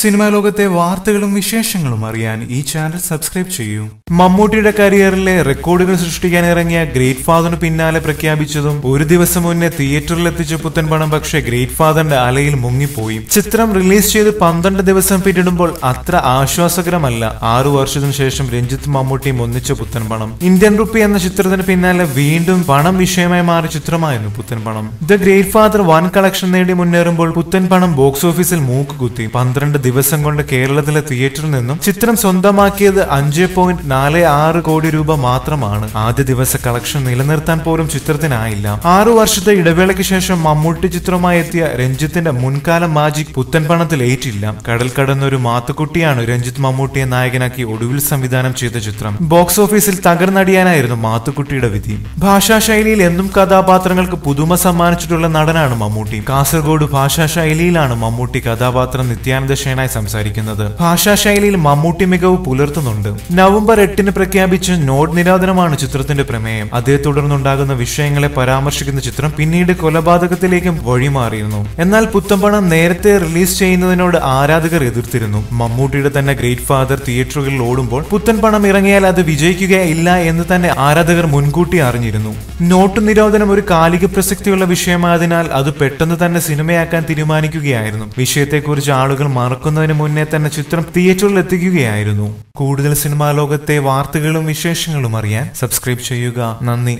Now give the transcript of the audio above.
Cinema ലോകത്തെ വാർത്തകളും വിശേഷങ്ങളും അറിയാൻ ഈ ചാനൽ സബ്സ്ക്രൈബ് ചെയ്യൂ. മമ്മൂട്ടിയുടെ കരിയറിലെ റെക്കോർഡുകൾ സൃഷ്ടിക്കാൻ ഇറങ്ങിയ ഗ്രേറ്റ് ഫാദറിന് പിന്നാലെ പ്രഖ്യാപിച്ചതും ഒരു ദിവസം മുന്നേ തിയേറ്ററിൽ എത്തിച്ച പുത്തൻ പണം പക്ഷേ ഗ്രേറ്റ് ഫാദറിന്റെ അലയിൽ മുങ്ങിപ്പോയി. ചിത്രം റിലീസ് ചെയ്ത് പന്ത്രണ്ട് ദിവസം പിന്നിടുമ്പോൾ അത്ര ആശ്വാസകരമല്ല. ആറു വർഷത്തിനു ശേഷം രഞ്ജിത്ത് മമ്മൂട്ടിയും ഒന്നിച്ച പുത്തൻ പണം. ഇന്ത്യൻ റുപ്പി എന്ന ചിത്രത്തിന് പിന്നാലെ വീണ്ടും പണം വിഷയമായി മാറിയ ചിത്രമായിരുന്നു Puthan Panam. The great father വൻ കളക്ഷൻ നേടി മുന്നേറുമ്പോൾ പുത്തൻ പണം ബോക്സ് ഓഫീസിൽ മൂക്ക് കുത്തി. പന്ത്രണ്ട് ദിവസം കൊണ്ട് കേരളത്തിലെ തിയേറ്ററിൽ നിന്നും ചിത്രം സ്വന്തമാക്കിയത് അഞ്ച് പോയിന്റ് നാല് ആറ് കോടി രൂപ മാത്രമാണ്. ആദ്യ ദിവസ കളക്ഷൻ നിലനിർത്താൻ പോലും ചിത്രത്തിനായില്ല. ആറു വർഷത്തെ ഇടവേളയ്ക്ക് ശേഷം മമ്മൂട്ടി ചിത്രമായി എത്തിയ രഞ്ജിത്തിന്റെ മുൻകാല മാജിക് പുത്തൻ പണത്തിൽ ഏറ്റില്ല. കടൽ കടന്നൊരു മാത്തുക്കുട്ടിയാണ് രഞ്ജിത്ത് മമ്മൂട്ടിയെ നായകനാക്കി ഒടുവിൽ സംവിധാനം ചെയ്ത ചിത്രം. ബോക്സ് ഓഫീസിൽ തകർന്നടിയാനായിരുന്നു മാത്തുക്കുട്ടിയുടെ വിധി. ഭാഷാ ശൈലിയിൽ എന്നും കഥാപാത്രങ്ങൾക്ക് പുതുമ സമ്മാനിച്ചിട്ടുള്ള നടനാണ് മമ്മൂട്ടി. കാസർഗോഡ് ഭാഷാശൈലിയിലാണ് മമ്മൂട്ടി കഥാപാത്രം നിത്യാനന്ദ ഷേനായി സംസാരിക്കുന്നത്. ഭാഷാശൈലിയിൽ മമ്മൂട്ടി മികവ് പുലർത്തുന്നുണ്ട്. നവംബർ എട്ടിന് പ്രഖ്യാപിച്ച നോട്ട് നിരോധനമാണ് ചിത്രത്തിന്റെ പ്രമേയം. അതേ തുടർന്നുണ്ടാകുന്ന വിഷയങ്ങളെ പരാമർശിക്കുന്ന ചിത്രം പിന്നീട് കൊലപാതകത്തിലേക്കും വഴിമാറിയിരുന്നു. എന്നാൽ പുത്തമ്പണം നേരത്തെ റിലീസ് ചെയ്യുന്നതിനോട് ആരാധകർ എതിർത്തിരുന്നു. മമ്മൂട്ടിയുടെ തന്നെ ഗ്രേറ്റ് ഫാദർ തിയേറ്ററുകളിൽ ഓടുമ്പോൾ പുത്തൻ പണം ഇറങ്ങിയാൽ അത് വിജയിക്കുകയില്ല എന്ന് തന്നെ ആരാധകർ മുൻകൂട്ടി അറിഞ്ഞിരുന്നു. നോട്ട് നിരോധനം ഒരു കാലിക പ്രസക്തിയുള്ള വിഷയമായതിനാൽ അത് പെട്ടെന്ന് തന്നെ സിനിമയാക്കാൻ തീരുമാനിക്കുകയായിരുന്നു. വിഷയത്തെക്കുറിച്ച് ആളുകൾ മറക്കുന്നതിന് മുന്നേ തന്നെ ചിത്രം തിയേറ്ററിൽ എത്തിക്കുകയായിരുന്നു. കൂടുതൽ സിനിമാ ലോകത്തെ വാർത്തകളും വിശേഷങ്ങളും അറിയാൻ സബ്സ്ക്രൈബ് ചെയ്യുക. നന്ദി.